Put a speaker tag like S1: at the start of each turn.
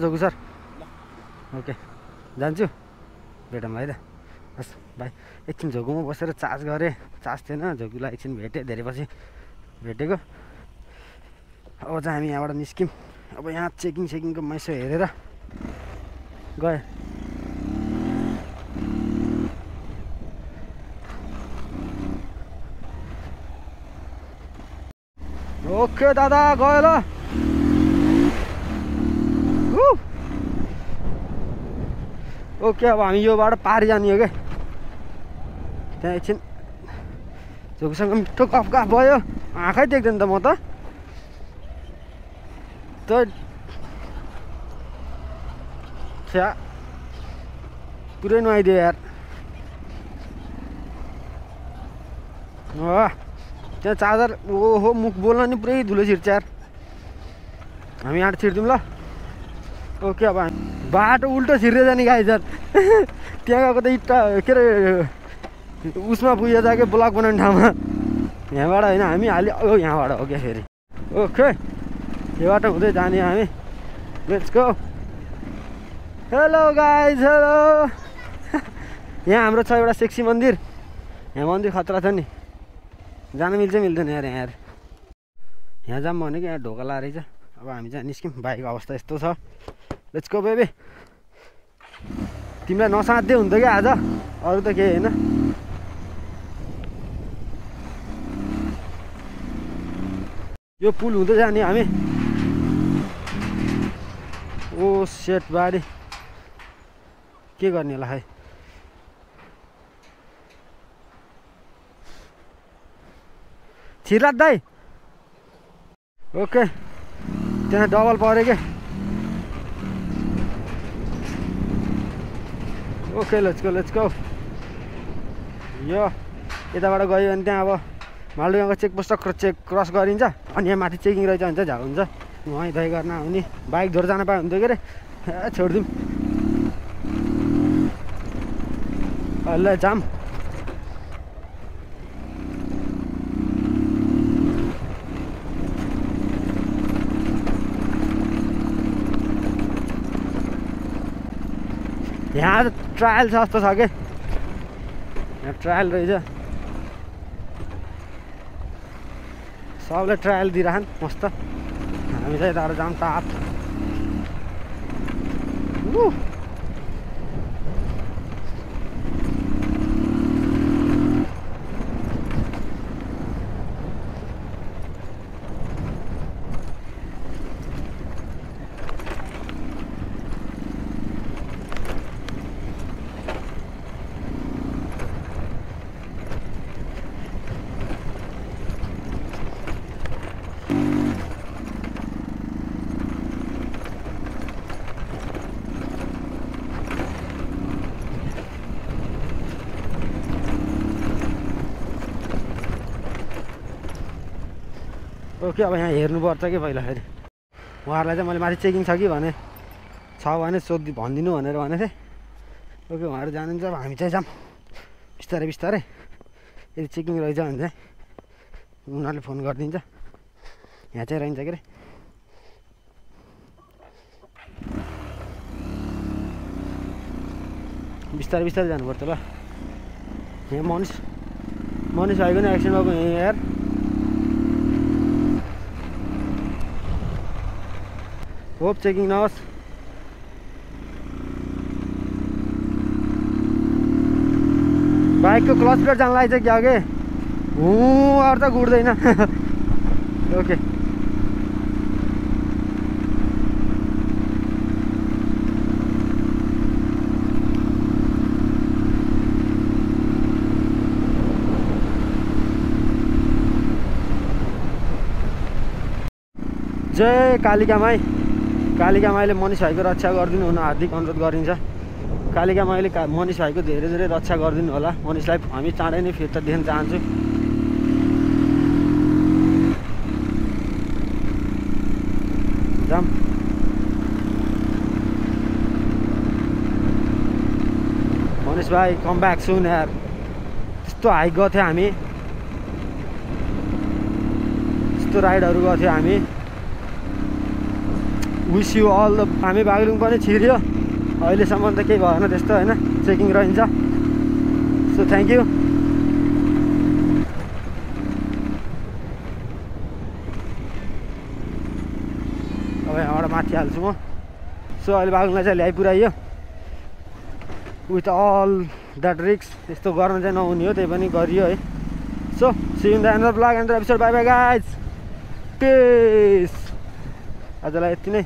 S1: जोगु sir. Okay. जान्छु। भेटौँ है त। हस् भाइ एकछिन झोकुमा बसेर चार्ज गरेँ। चार्ज थिएन झोकुलाई एकछिन भेटेँ धेरै पछि। भेटेको। अब चाहिँ हामी यहाँबाट निस्क्यौँ अब यहाँ चेकिङ सेकिङको मैसो हेरेर गएँ। ओके दादा गयो ल। ओके अब हामी योबाट पारि जाने हो क्या त्यहाँ एकछिन झोकसँग मिठो गफ गफ भयो। आँखै देख्दैन त म त। छ्या। पुरै नुहाइदियो यार। त्यहाँ चार्जर ओहो मुख बोल्न नि पुरै धुलो छिर्छ यार। हामी यहाँ छिर्छौँ ल। ओके अब बाटो उल्टो छिर्दै जाने गाई सर त्यहाँ गएको त इट्टा के अरे उसमा पुगेछ क्या ब्लक बनाउने ठाउँमा। यहाँबाट होइन हामी अलि ओ यहाँबाट हो क्या फेरि। ओके यो बाटो हुँदै जाने हामी। गो हेलो गाइज हेलो यहाँ हाम्रो छ एउटा सेक्सी मन्दिर। यहाँ मन्दिर खतरा छ नि। जानु मिल्छ मिल्दैन यहाँ यार। यहाँ जाऊँ भनेको यहाँ ढोका लाएर अब हामी चाहिँ निस्क्यौँ। बाइकको अवस्था यस्तो छ। लेट्स गो बेबी तिमीलाई नसाध्यै हुन्थ्यो क्या आज? अरू त केही होइन। यो पुल हुँदै जाने हामी। ओ सेट बारी। के गर्ने होला खै छिरात दाई। ओके। त्यहाँ डबल पऱ्यो के? Okay let's go let's go यो यताबाट गयो भने त्यहाँ अब मालडुङ्गाको चेकपोस्ट चेक क्रस गरिन्छ अनि यहाँ माथि चेकिङ रहेछ भने चाहिँ हुन्छ। नुहाइ धुवाइ गर्न आउने बाइक धोएर जान पाए हुन्थ्यो के अरे ए छोडिदिउँ। ल जाम। यहाँ त ट्रायल छ जस्तो छ कि यहाँ ट्रायल रहेछ सबले ट्रायल दिइरहन् मस्त। हामी चाहिँ यताबाट जाऊँ टाप ओके अब यहाँ हेर्नुपर्छ कि पहिला फेरि। उहाँहरूलाई चाहिँ मैले माथि चेकिङ छ कि भने छ भने सोधि भनिदिनु भनेर भनेको थिएँ। ओके उहाँहरू जानुहुन्छ अब हामी चाहिँ जाऊँ। बिस्तारै बिस्तारै। यदि चेकिङ रहेछ भने चाहिँ उनीहरूले फोन गरिदिन्छ। यहाँ चाहिँ रहन्छ के अरे बिस्तारै बिस्तारै जानुपर्छ ल। यहाँ मनिष मनिष भएको नि एक्सिडेन्ट भएको यहीँ यार। होप चेकिङ नहोस् बाइकको क्लच प्लेट जान लागेको छ क्या अघि हु अरू त गुड्दैन okay Jay Kalika my Kalika माईले मनिष भाइको रक्षा गरिदिनु हुन हार्दिक अनुरोध गरिन्छ। कालिका माईले का मनिष भाइको धेरै धेरै रक्षा गरिदिनु होला। मनिषलाई हामी चाँडै नै फिर्ता देख्न चाहन्छु। जाम मनिष भाइ कम ब्याक सुन यार। त्यस्तो हाइक गएको थियो हामी। त्यस्तो राइडहरू गएको थियो हामी। विस यु अल द हामी बागलुङ पनि छिर्यो अहिलेसम्म त केही भएन त्यस्तो होइन चेकिङ रहन्छ। सो थ्याङ्क यू अब यहाँबाट माथि हाल्छु म। सो अहिले बागलुङलाई चाहिँ ल्याइपुऱ्याइयो विथ अल द्याट रिक्स यस्तो गर्न चाहिँ नहुने हो त्यही पनि गरियो है। So see in the another blog episode bye bye guys peace आजलाई यति नै।